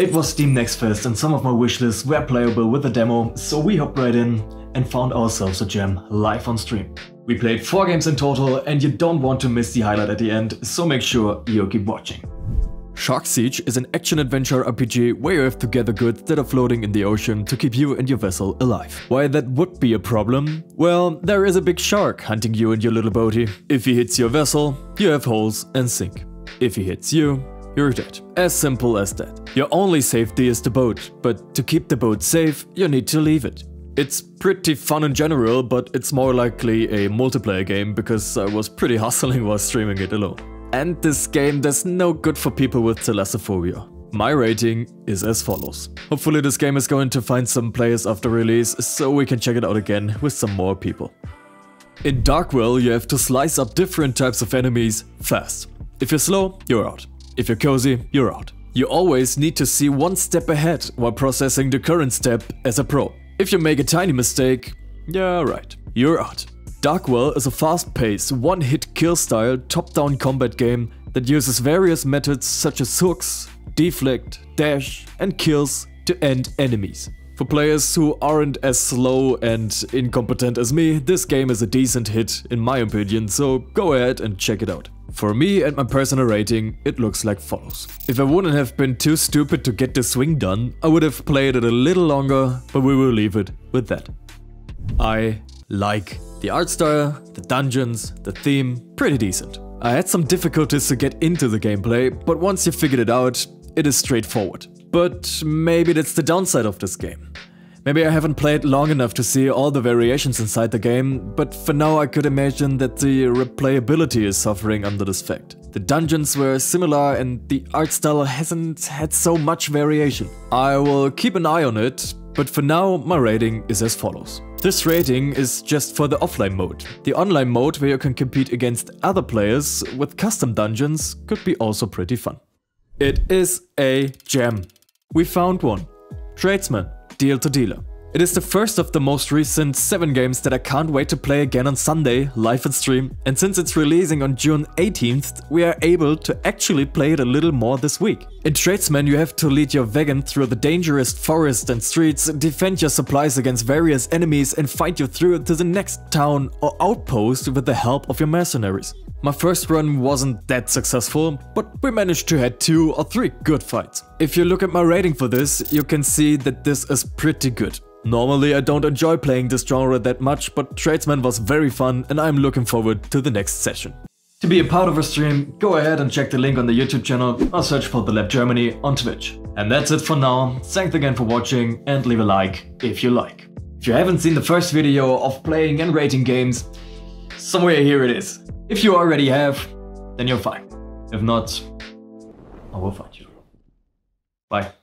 It was Steam Next Fest and some of my wishlists were playable with the demo, so we hopped right in and found ourselves a gem live on stream. We played 4 games in total and you don't want to miss the highlight at the end, so make sure you keep watching. Shark Siege is an action-adventure RPG where you have to gather goods that are floating in the ocean to keep you and your vessel alive. Why that would be a problem? Well, there is a big shark hunting you and your little boaty. If he hits your vessel, you have holes and sink. If he hits you, you're dead. As simple as that. Your only safety is the boat, but to keep the boat safe, you need to leave it. It's pretty fun in general, but it's more likely a multiplayer game because I was pretty hustling while streaming it alone. And this game does no good for people with thalassophobia. My rating is as follows. Hopefully this game is going to find some players after release, so we can check it out again with some more people. In Darkwell you have to slice up different types of enemies fast. If you're slow, you're out. If you're cozy, you're out. You always need to see one step ahead while processing the current step as a pro. If you make a tiny mistake, yeah right, you're out. Darkwell is a fast-paced, one-hit kill-style top-down combat game that uses various methods such as hooks, deflect, dash and kills to end enemies. For players who aren't as slow and incompetent as me, this game is a decent hit in my opinion, so go ahead and check it out. For me and my personal rating, it looks like follows. If I wouldn't have been too stupid to get the swing done, I would have played it a little longer, but we will leave it with that. I like the art style, the dungeons, the theme, pretty decent. I had some difficulties to get into the gameplay, but once you figured it out, it is straightforward. But maybe that's the downside of this game. Maybe I haven't played long enough to see all the variations inside the game, but for now I could imagine that the replayability is suffering under this fact. The dungeons were similar and the art style hasn't had so much variation. I will keep an eye on it, but for now my rating is as follows. This rating is just for the offline mode. The online mode where you can compete against other players with custom dungeons could be also pretty fun. It is a gem. We found one. Tradesman, Deal to Dealer. It is the first of the most recent 7 games that I can't wait to play again on Sunday, live and stream, and since it's releasing on June 18th, we are able to actually play it a little more this week. In Tradesman you have to lead your wagon through the dangerous forest and streets, defend your supplies against various enemies and fight your through to the next town or outpost with the help of your mercenaries. My first run wasn't that successful, but we managed to had two or three good fights. If you look at my rating for this, you can see that this is pretty good. Normally I don't enjoy playing this genre that much, but Tradesman was very fun and I'm looking forward to the next session. To be a part of a stream, go ahead and check the link on the YouTube channel or search for The Lab Germany on Twitch. And that's it for now, thanks again for watching and leave a like if you like. If you haven't seen the first video of playing and rating games, somewhere here it is. If you already have, then you're fine. If not, I will find you. Bye.